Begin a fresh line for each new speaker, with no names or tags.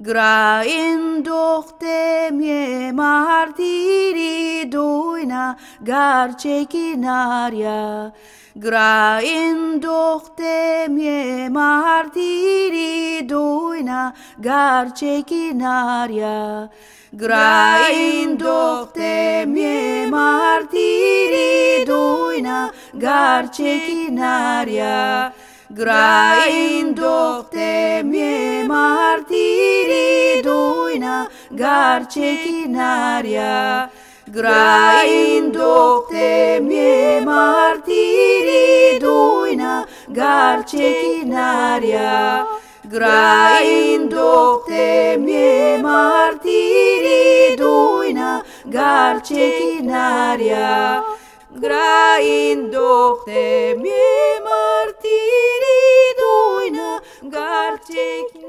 Grain dohte mie martiri doina garcekinarya. Grain dohte mie martiri doina garcekinarya. Grain dohte mie martiri doina garcekinarya. Grain dohte mie doina garcekinarya. Grain dohte mie martiri doina garcekinarya. Grain dohte mie martiri doina garcekinarya. Grain dohte mie martiri doina garcekinarya.